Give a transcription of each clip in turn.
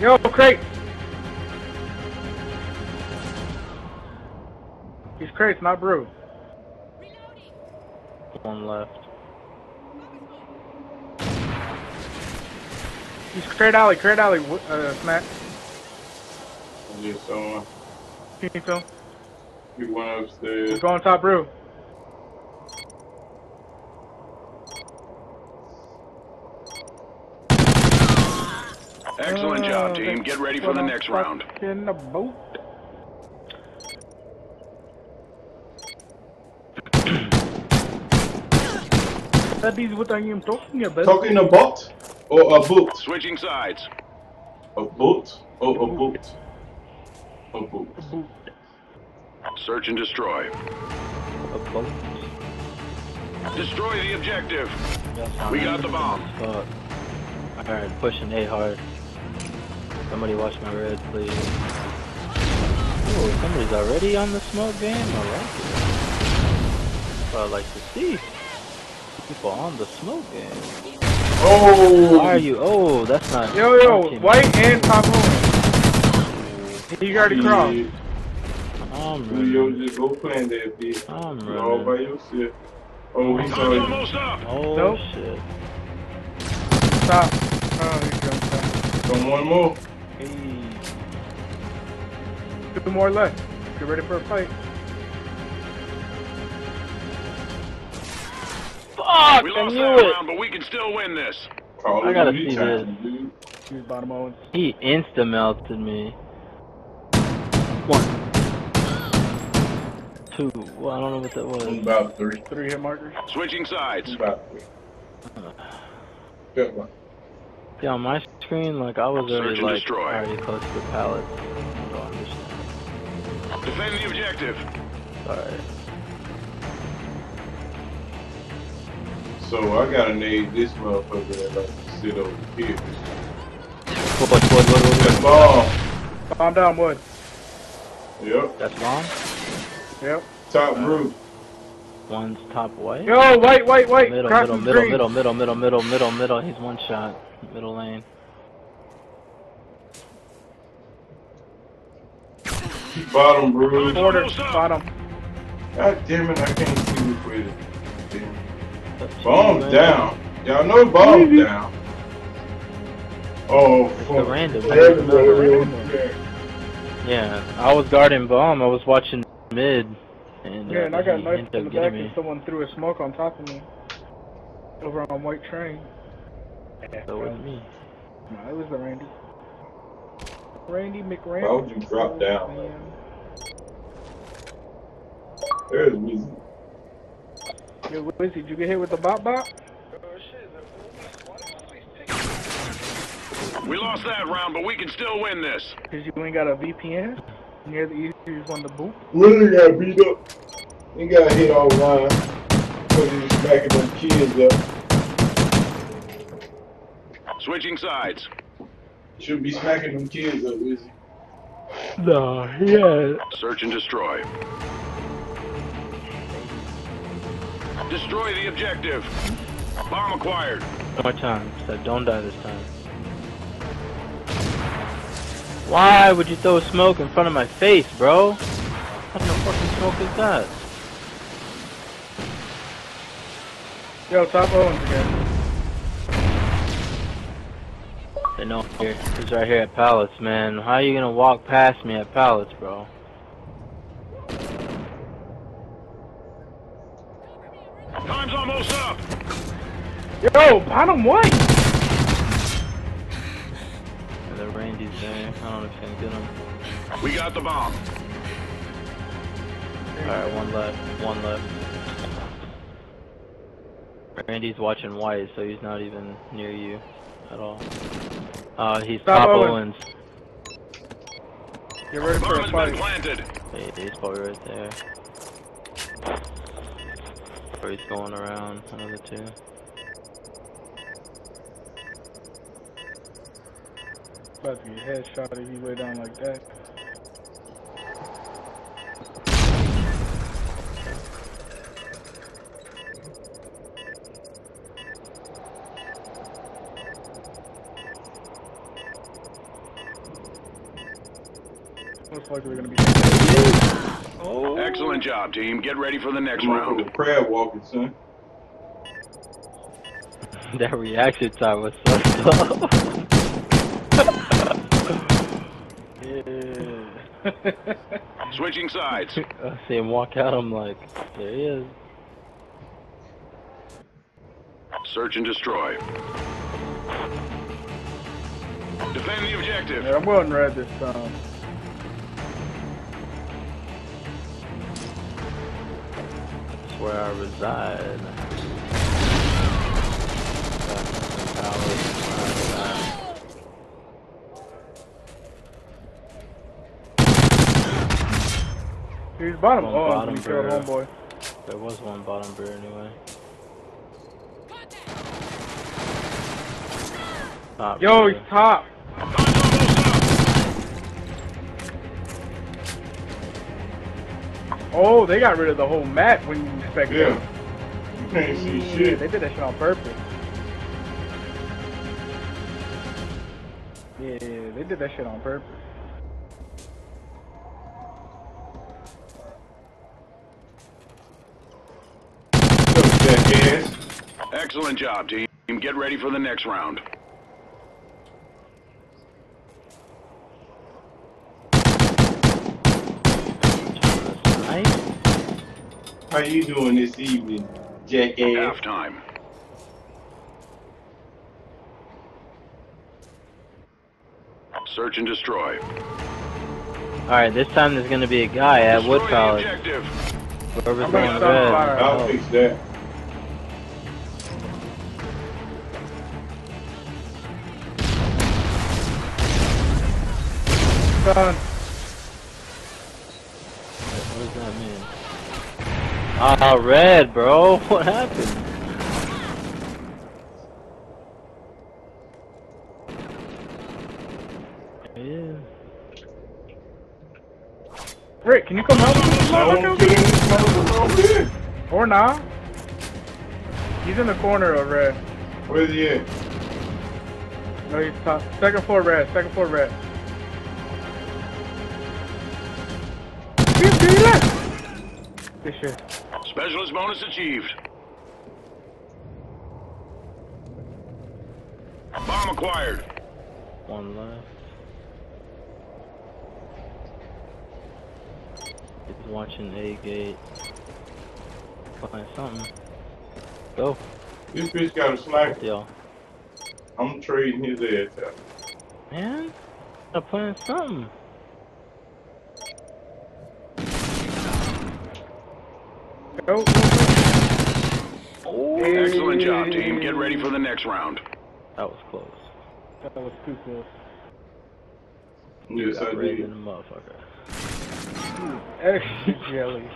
Yo, crate! He's crates, not brew. One left. He's crate alley, crate alley, wh- uh, smack. Just someone. Can you feel? He went upstairs. He's going top brew. Excellent job, Uh, team. Get ready for the next round. In the boat. That is what I am talking about. Talking a bot or a boot? Switching sides. A boot or a boot? A boot. Search and destroy. A boat. Destroy the objective. Yes, We got the bomb. Alright, pushing A hard. Somebody watch my red, please. Oh, somebody's already on the smoke game? I like it. That's what I like to see. People on the smoke game. Oh! Why are you? Oh, that's not. Yo, yo, white and top orange. He already crossed. I'm Julio, running. just go plan that bitch. I'm You all by yourself. Oh, he saw you. Oh, Nope. shit. Stop. Oh, he's going stop. Come one more. Hey. Two more left. Get ready for a fight. Fuck! We I lost knew that it! round, but we can still win this. Call I gotta see time, dude. He's bottom Owens. He insta melted me. One. Two. Well, I don't know what that was. About three. Three hit markers. Switching sides. About three. Good one. Yeah, on my screen, like I was Search already and like destroy. already close to the pallet. I. Defend the objective. Alright. So I gotta name this motherfucker that like to sit over here. What, what, what, what, That what? bomb. Bomb down wood. Yep. That's bomb? Yep. Top uh, roof. One's top white? Yo, white, white, white. Middle, Cross middle, middle, middle, middle, middle, middle, middle, middle. He's one shot. Middle lane. Bottom roof. Border, bottom. God damn it, I can't see which way to. Damn. That's Bomb's down. Y'all know bomb's down. Oh, It's a fuck. random. Everywhere. Yeah, I was guarding bomb. I was watching mid. And, Yeah, uh, and I got he knifed ended in the back getting and me. someone threw a smoke on top of me. Over on white train. So it was me. No, it was the Randy. Randy McRandy. Why would you drop down? Man. There's Weezy. Yo, Wizzy, did you get hit with the bot bot? We lost that round, but we can still win this. Cause you ain't got a VPN? And you're the easiest one to boot? Really got beat up. He got hit all line. Because he was smacking them kids up. Switching sides. Should be smacking them kids up, Weezy. No, yeah. Search and destroy. Destroy the objective. Bomb acquired. One more time. So don't die this time. Why would you throw smoke in front of my face, bro? What the fucking smoke is that? Yo, top Owens again. They know here. He's right here at Palace, man. How are you gonna walk past me at Palace, bro? Time's almost up. Yo, bottom white! And the Randy's there. I don't know if he's gonna get him. We got the bomb. Alright, one left. One left. Randy's watching white, so he's not even near you at all. Uh, he's Stop top Owen. Owens. Get ready for a fight. planted. Wait, he's probably right there. Or he's going around, one of the two. About to get headshot if you lay down like that. Most likely gonna be. Oh. Excellent job, team. Get ready for the next Come on, round. the crab walking, son. That reaction time was so slow. yeah. Switching sides. I see him walk out, I'm like, there he is. Search and destroy. Defend the objective. yeah, I'm going red this time. Where I reside. That's the palace where I reside. He's bottom. One oh, bottom killed barrel. homeboy. There was one bottom beer anyway. Top Yo, beer. he's top. Oh, they got rid of the whole map when you expect Yeah. them. You can't see Yeah, shit. They did that shit on purpose. Yeah, they did that shit on purpose. What's up, jackass? Excellent job, team. Get ready for the next round. Nice. How you doing this evening, Jack? jackass? Halftime. Search and destroy. Alright, this time there's gonna be a guy at Destroy Wood College. Objective. Whoever's I'm going gonna start red. fire. I'll Oh, fix that. Done. What does that mean? Ah, red, bro. What happened? Yeah. Rick, can you come help me with this I won't motherfucker? kill this motherfucker over here. Or not? He's in the corner of red. Where's he at? No, he's top. Second floor red. Second floor red. He's to your left. Good shit. Specialist bonus achieved. Bomb acquired. One left. He's watching A gate. Find something. Go, This bitch got a sniper. yo. I'm trading his ass out. Man, I'm playing something. Go. Oh, Excellent job, team. Get ready for the next round. that was close. That was too close. Yes, I Got red did. motherfucker. Extra jelly.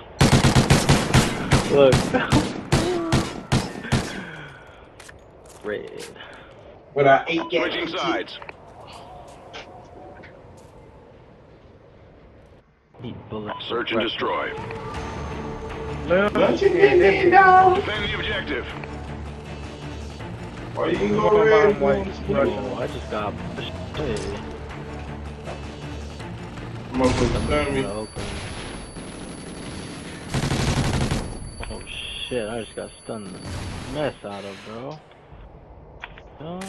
Look. red. But I ate that. Switching sides. Eat bullets. Search and destroy. Lunch they then, dog. Defend the objective. Why you Look go red? white. Oh, I just got pushed. Motherfucker stun me. Oh shit, I just got stunned the mess out of, bro. No?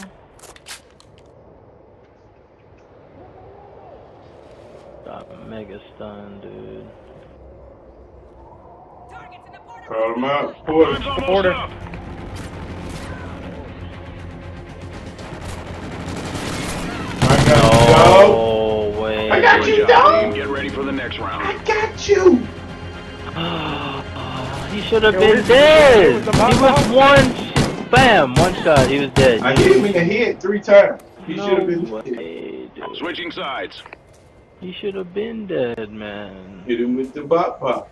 Got mega stunned, dude. Call him out. Porter. Time's almost Order. up. I got you, dog. No way. I got you, Good job, dog. Get ready for the next round. I got you. he should have been dead. He was the was one. Bam, one shot. He was dead. I hit him in the head three times. He no should have been way, dead. Switching sides. He should have been dead, man. Hit him with the bop pop.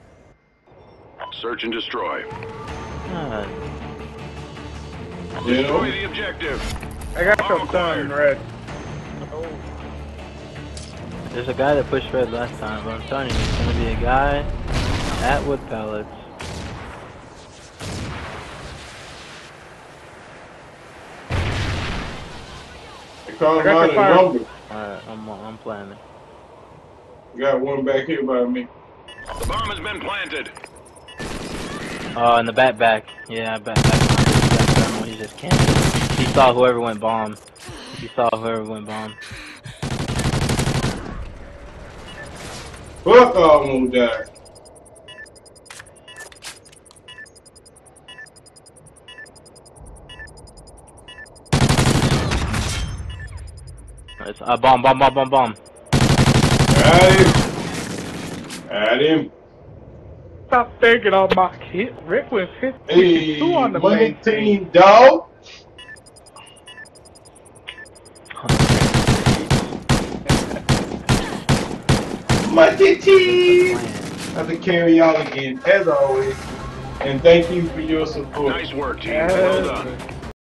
Search and destroy. God. You Destroy know? the objective. I got Bomb your son in red. There's a guy that pushed red last time, but I'm telling you, it's gonna be a guy at Wood Pallets. They call I out your in fire. rumble. Alright, I'm I'm planning. Got one back here by me. The bomb has been planted. Oh, in the back back. Yeah, back back. back he just can't. He saw whoever went bomb. He saw whoever went bomb. Fuck, I almost died. It's uh, bomb, bomb, bomb, bomb, bomb. Got him. Got him. Stop thinking on my kid. Rick was 52 Hey, on the money main team. team, dog. Money team. I have to carry y'all again, as always. And thank you for your support. Nice work, team. Well done.